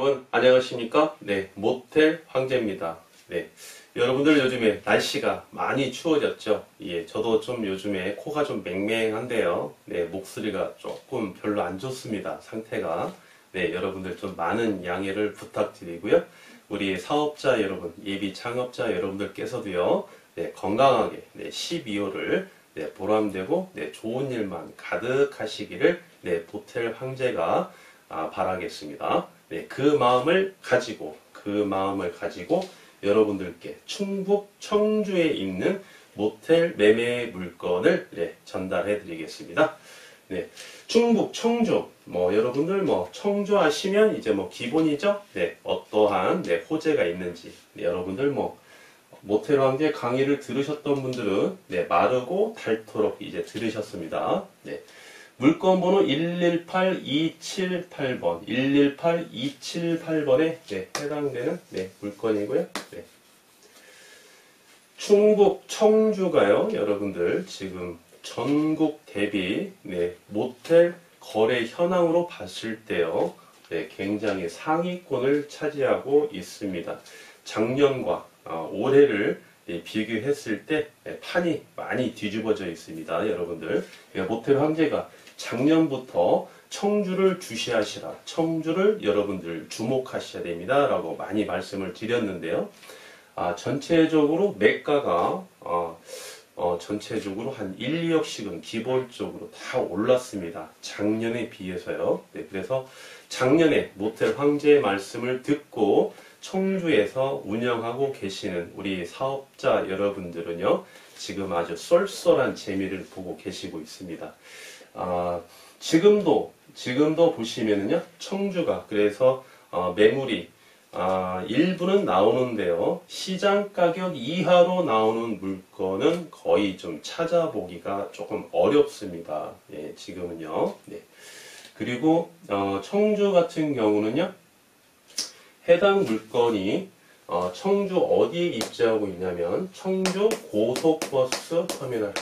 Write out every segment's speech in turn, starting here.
여러분 안녕하십니까? 네, 모텔 황제입니다. 네, 여러분들 요즘에 날씨가 많이 추워졌죠? 예, 저도 좀 요즘에 코가 좀 맹맹한데요. 네, 목소리가 조금 별로 안 좋습니다. 상태가. 네, 여러분들 좀 많은 양해를 부탁드리고요. 우리 사업자 여러분, 예비 창업자 여러분들께서도요, 네, 건강하게 네, 12호를 네, 보람되고 네, 좋은 일만 가득하시기를 네, 보텔 황제가 아, 바라겠습니다. 네, 그 마음을 가지고 그 마음을 가지고 여러분들께 충북 청주에 있는 모텔 매매 물건을 네, 전달해 드리겠습니다. 네, 충북 청주 뭐 여러분들 뭐 청주 하시면 이제 뭐 기본이죠. 네, 어떠한 네, 호재가 있는지 네, 여러분들 뭐 모텔 황제 강의를 들으셨던 분들은 네, 마르고 닳도록 이제 들으셨습니다. 네. 물건 번호 118278번, 118278번에 네, 해당되는 네, 물건이고요. 네. 충북 청주가요, 여러분들 지금 전국 대비 네, 모텔 거래 현황으로 봤을 때요, 네, 굉장히 상위권을 차지하고 있습니다. 작년과 어, 올해를 예, 비교했을 때 예, 판이 많이 뒤집어져 있습니다. 여러분들 예, 모텔 황제가 작년부터 청주를 주시하시라 청주를 여러분들 주목하셔야 됩니다. 라고 많이 말씀을 드렸는데요. 아, 전체적으로 매가가 어, 어, 전체적으로 한 1, 2억씩은 기본적으로 다 올랐습니다. 작년에 비해서요. 네, 그래서 작년에 모텔 황제의 말씀을 듣고 청주에서 운영하고 계시는 우리 사업자 여러분들은요, 지금 아주 쏠쏠한 재미를 보고 계시고 있습니다. 아, 지금도, 지금도 보시면은요, 청주가, 그래서, 어, 매물이, 아, 일부는 나오는데요, 시장 가격 이하로 나오는 물건은 거의 좀 찾아보기가 조금 어렵습니다. 예, 지금은요. 네. 그리고, 어, 청주 같은 경우는요, 해당 물건이 어, 청주 어디에 입지하고 있냐면 청주 고속버스 터미널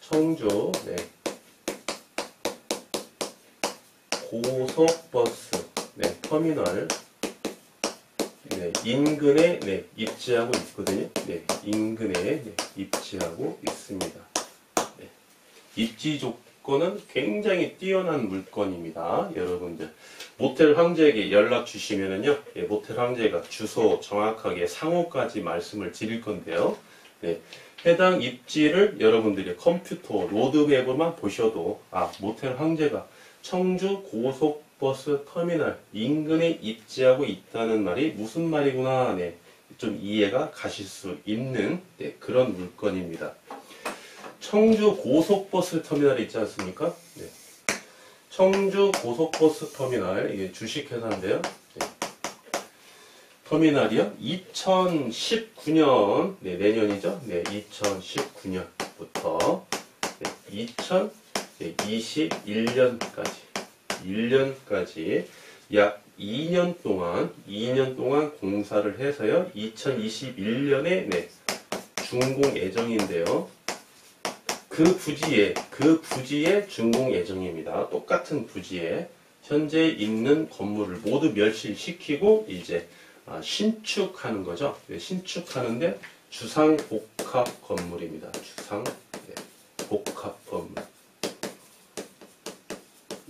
청주 네. 고속버스 네, 터미널 네, 인근에 네, 입지하고 있거든요. 네, 인근에 네, 입지하고 있습니다. 네. 입지 조건 은 굉장히 뛰어난 물건입니다. 여러분들 모텔 황제에게 연락 주시면은요, 예, 모텔 황제가 주소 정확하게 상호까지 말씀을 드릴 건데요. 네, 해당 입지를 여러분들이 컴퓨터 로드맵으로만 보셔도 아 모텔 황제가 청주 고속버스 터미널 인근에 입지하고 있다는 말이 무슨 말이구나 네, 좀 이해가 가실 수 있는 네, 그런 물건입니다. 청주 고속버스 터미널 있지 않습니까? 네. 청주 고속버스 터미널 이게 주식회사인데요. 네. 터미널이요. 2019년 네, 내년이죠. 네, 2019년부터 네, 2021년까지 1년까지 약 2년 동안 2년 동안 공사를 해서요. 2021년에 네, 준공 예정인데요. 그 부지에 그 부지의 준공 예정입니다. 똑같은 부지에 현재 있는 건물을 모두 멸실시키고 이제 아, 신축하는 거죠. 네, 신축하는데 주상 복합 건물입니다. 주상 네, 복합 건물.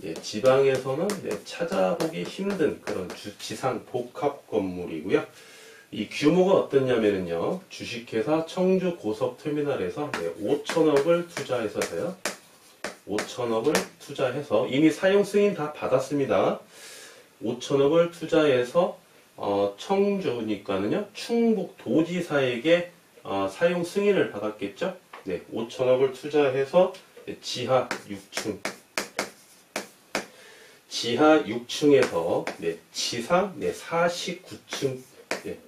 예, 지방에서는 네, 찾아보기 힘든 그런 주, 지상 복합 건물이고요. 이 규모가 어떻냐면요. 주식회사 청주 고속터미널에서 네, 5천억을 투자해서요. 5천억을 투자해서 이미 사용 승인 다 받았습니다. 5천억을 투자해서 어, 청주니까는요. 충북 도지사에게 어, 사용 승인을 받았겠죠. 네, 5천억을 투자해서 네, 지하 6층 지하 6층에서 네, 지상 네, 49층 네,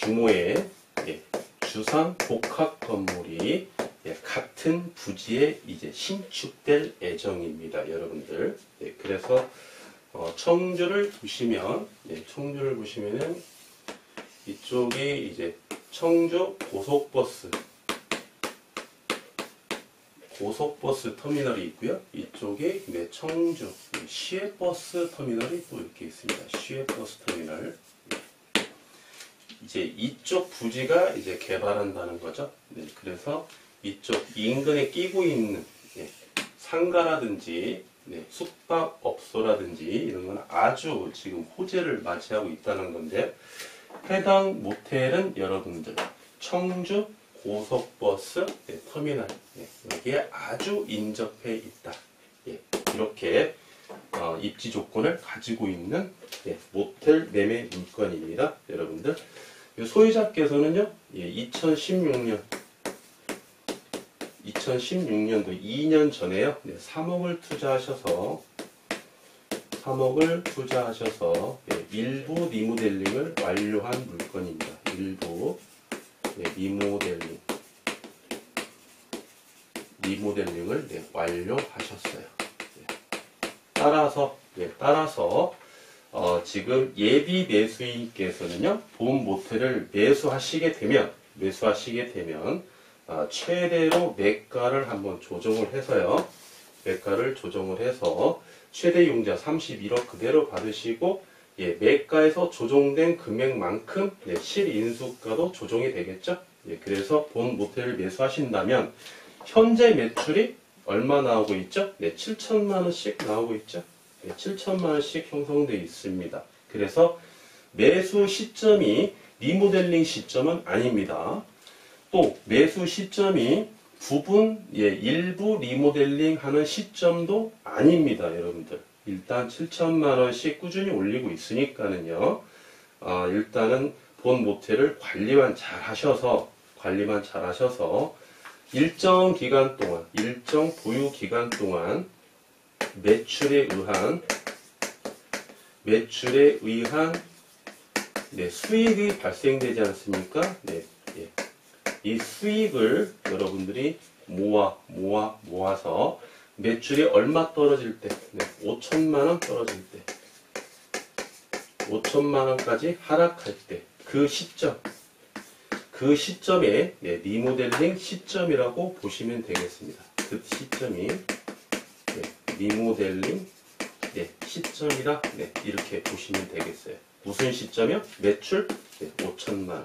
규모의 예, 주상 복합 건물이 예, 같은 부지에 이제 신축될 예정입니다, 여러분들. 예, 그래서 어, 청주를 보시면 예, 청주를 보시면은 이쪽이 이제 청주 고속버스 고속버스 터미널이 있고요. 이쪽에 네, 청주 시외버스 터미널이 또 이렇게 있습니다. 시외버스 터미널. 이제 이쪽 부지가 이제 개발한다는 거죠. 네, 그래서 이쪽 인근에 끼고 있는 예, 상가라든지 네, 숙박업소라든지 이런 건 아주 지금 호재를 맞이하고 있다는 건데 해당 모텔은 여러분들 청주 고속버스 네, 터미널 네, 여기에 아주 인접해 있다. 예, 이렇게 어, 입지 조건을 가지고 있는 예, 모텔 매매 물건입니다. 여러분들 이 소유자께서는요, 예, 2016년 2016년도 2년 전에요, 네, 3억을 투자하셔서 3억을 투자하셔서 예, 일부 리모델링을 완료한 물건입니다. 일부 네, 리모델링 리모델링을 네, 완료하셨어요. 네. 따라서 네, 따라서 어, 지금 예비 매수인께서는요 본 모텔을 매수하시게 되면 매수하시게 되면 어, 최대로 매가를 한번 조정을 해서요 매가를 조정을 해서 최대 용자 31억 그대로 받으시고 예, 매가에서 조정된 금액만큼 네, 실인수가도 조정이 되겠죠. 예, 그래서 본 모텔을 매수하신다면 현재 매출이 얼마 나오고 있죠? 네, 7천만 원씩 나오고 있죠. 네, 7천만 원씩 형성되어 있습니다. 그래서 매수 시점이 리모델링 시점은 아닙니다. 또 매수 시점이 부분 예, 일부 리모델링 하는 시점도 아닙니다, 여러분들. 일단 7천만 원씩 꾸준히 올리고 있으니까는요. 아, 일단은 본 모텔을 관리만 잘 하셔서 관리만 잘 하셔서 일정 기간 동안 일정 보유 기간 동안 매출에 의한 매출에 의한 네, 수익이 발생되지 않습니까? 네, 예. 이 수익을 여러분들이 모아 모아 모아서 매출이 얼마 떨어질 때, 네, 5천만 원 떨어질 때, 5천만 원까지 하락할 때, 그 시점, 그 시점에 네, 리모델링 시점이라고 보시면 되겠습니다. 그 시점이 네, 리모델링 네, 시점이라 네, 이렇게 보시면 되겠어요. 무슨 시점이요? 매출 네, 5천만 원.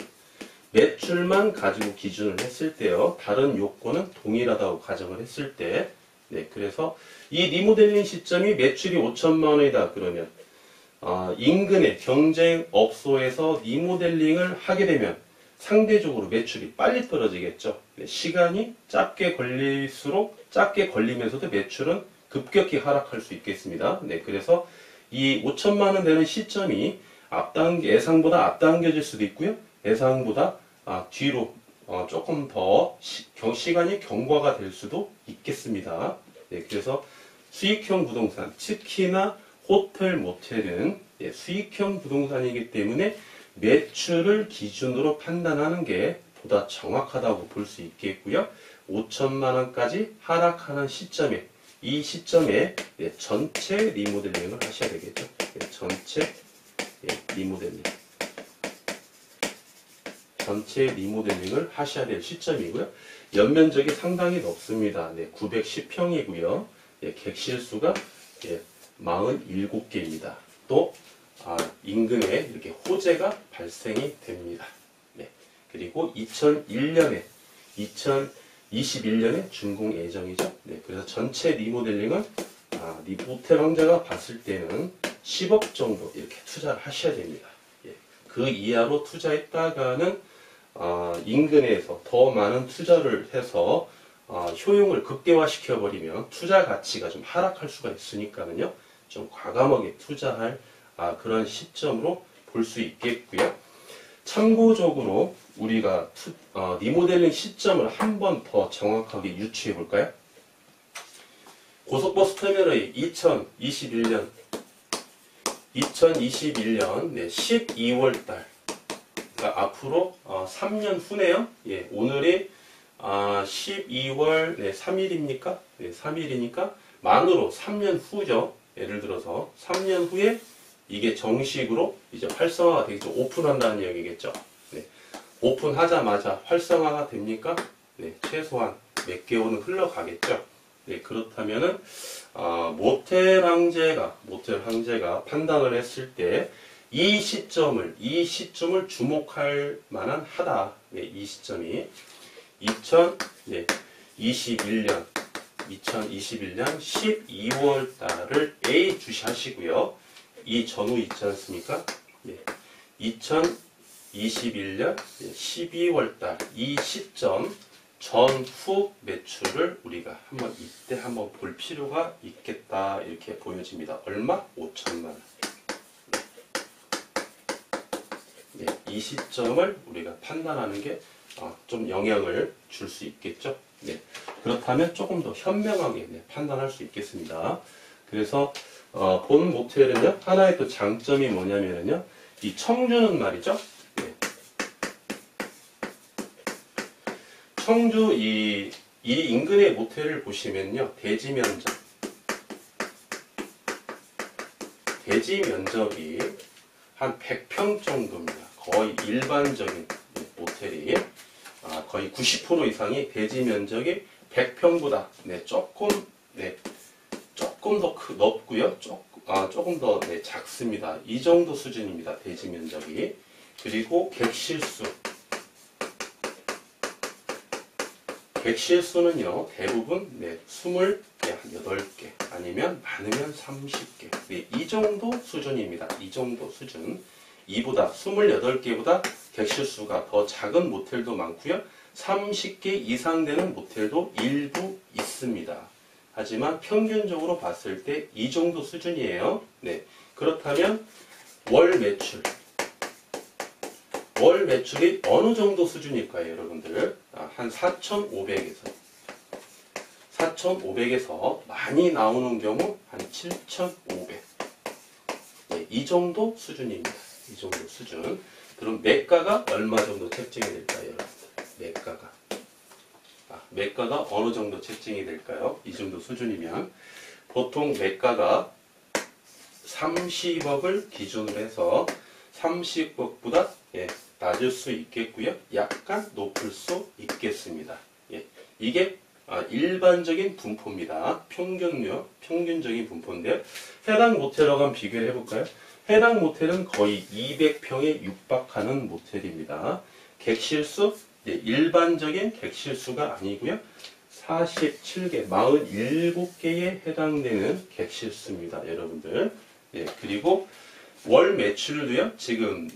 매출만 가지고 기준을 했을 때요. 다른 요건은 동일하다고 가정을 했을 때 네, 그래서 이 리모델링 시점이 매출이 5천만 원이다 그러면 아, 인근의 경쟁 업소에서 리모델링을 하게 되면 상대적으로 매출이 빨리 떨어지겠죠. 네, 시간이 짧게 걸릴수록 짧게 걸리면서도 매출은 급격히 하락할 수 있겠습니다. 네, 그래서 이 5천만 원 되는 시점이 앞당 예상보다 앞당겨질 수도 있고요. 예상보다 아, 뒤로 어, 조금 더 시, 경, 시간이 경과가 될 수도 있겠습니다. 네, 그래서 수익형 부동산, 특히나 호텔, 모텔은 예, 수익형 부동산이기 때문에 매출을 기준으로 판단하는 게 보다 정확하다고 볼 수 있겠고요. 5천만 원까지 하락하는 시점에 이 시점에 예, 전체 리모델링을 하셔야 되겠죠. 예, 전체 예, 리모델링. 전체 리모델링을 하셔야 될 시점이고요. 연면적이 상당히 높습니다. 네, 910평이고요. 예, 객실수가 예, 47개입니다. 또 아, 인근에 이렇게 호재가 발생이 됩니다. 네, 그리고 2001년에 2021년에 준공 예정이죠. 네, 그래서 전체 리모델링은 아, 호텔 황제가 봤을 때는 10억 정도 이렇게 투자를 하셔야 됩니다. 예, 그 이하로 투자했다가는 아, 인근에서 더 많은 투자를 해서 아, 효용을 극대화시켜 버리면 투자 가치가 좀 하락할 수가 있으니까는요. 좀 과감하게 투자할 아, 그런 시점으로 볼 수 있겠고요. 참고적으로 우리가 투, 어, 리모델링 시점을 한 번 더 정확하게 유추해 볼까요? 고속버스 터미널의 2021년 2021년 네, 12월 달 그러니까 앞으로 어, 3년 후네요. 예, 오늘이 아, 12월 네, 3일입니까? 네, 3일이니까 만으로 3년 후죠. 예를 들어서 3년 후에 이게 정식으로 이제 활성화가 되겠죠. 오픈한다는 얘기겠죠. 네. 오픈하자마자 활성화가 됩니까? 네, 최소한 몇 개월은 흘러가겠죠. 네, 그렇다면은 아, 모텔 황제가 모텔 황제가 판단을 했을 때 이 시점을 이 시점을 주목할 만한 하다. 네, 이 시점이 2021년 2021년 12월 달을 A 주시하시고요. 이 전후 있지 않습니까? 네. 2021년 12월 달 이 시점 전후 매출을 우리가 한번 이때 한번 볼 필요가 있겠다 이렇게 보여집니다. 얼마? 5천만 원. 네, 이 시점을 우리가 판단하는 게 좀 영향을 줄 수 있겠죠. 네, 그렇다면 조금 더 현명하게 네, 판단할 수 있겠습니다. 그래서 어, 본 모텔은요 하나의 또 장점이 뭐냐면요 이 청주는 말이죠. 네. 청주 이, 이 인근의 모텔을 보시면요 대지 면적 대지 면적이 한 100평 정도입니다. 거의 일반적인 모텔이 아, 거의 90% 이상이 대지 면적이 100평보다 네, 조금 네, 조금 더 크, 넓고요. 조금, 아, 조금 더 네, 작습니다. 이 정도 수준입니다. 대지 면적이. 그리고 객실수. 객실수는요, 대부분 네, 28개 아니면 많으면 30개. 네, 이 정도 수준입니다. 이 정도 수준. 이보다 28개보다 객실수가 더 작은 모텔도 많고요. 30개 이상 되는 모텔도 일부 있습니다. 하지만 평균적으로 봤을 때 이 정도 수준이에요. 네. 그렇다면 월 매출. 월 매출이 어느 정도 수준일까요, 여러분들? 아, 한 4,500에서. 4,500에서 많이 나오는 경우 한 7,500. 네, 이 정도 수준입니다. 이 정도 수준. 그럼 매가가 얼마 정도 책정이 될까요, 여러분들? 매가가. 아, 매가가 어느 정도 책정이 될까요? 이 정도 수준이면 보통 매가가 30억을 기준으로 해서 30억보다 예, 낮을 수 있겠고요. 약간 높을 수 있겠습니다. 예, 이게 아, 일반적인 분포입니다. 평균요, 평균적인 분포인데요. 해당 모텔하고 비교를 해볼까요? 해당 모텔은 거의 200평에 육박하는 모텔입니다. 객실수 예, 일반적인 객실수가 아니고요. 47개, 47개에 해당되는 객실수입니다. 여러분들. 예, 그리고 월 매출도요. 지금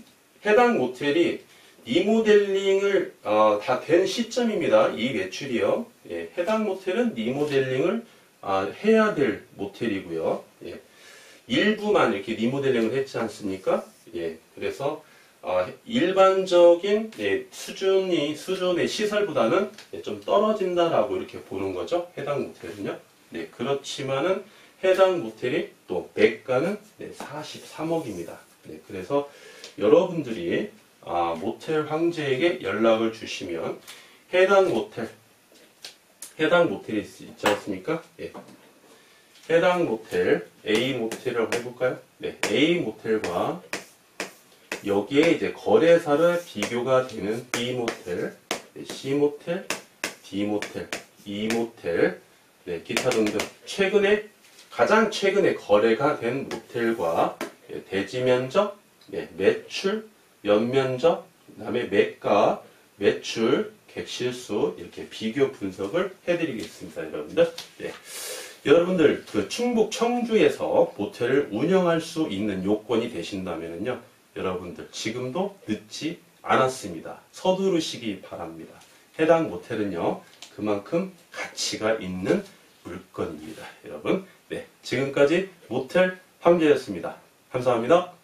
해당 모텔이 리모델링을 어, 다된 시점입니다. 이 매출이요. 예, 해당 모텔은 리모델링을 아, 해야 될 모텔이고요. 예, 일부만 이렇게 리모델링을 했지 않습니까? 예, 그래서 어, 일반적인 예, 수준이 수준의 시설보다는 예, 좀 떨어진다라고 이렇게 보는 거죠. 해당 모텔은요. 네, 그렇지만은 해당 모텔이 또 매가는 네, 43억입니다. 네, 그래서 여러분들이 아, 모텔 황제에게 연락을 주시면 해당 모텔 해당 모텔이 있지 않습니까? 예. 해당 모텔 A 모텔을 해볼까요? 네, A 모텔과 여기에 이제 거래사를 비교가 되는 B 모텔, 네, C 모텔, D 모텔, E 모텔, 네, 기타 등등 최근에 가장 최근에 거래가 된 모텔과 네, 대지 면적, 네, 매출, 연면적, 그다음에 매가, 매출, 객실수 이렇게 비교 분석을 해드리겠습니다, 여러분들. 네. 여러분들 그 충북 청주에서 모텔을 운영할 수 있는 요건이 되신다면요. 여러분들 지금도 늦지 않았습니다. 서두르시기 바랍니다. 해당 모텔은요. 그만큼 가치가 있는 물건입니다. 여러분. 네. 지금까지 모텔 황제였습니다. 감사합니다.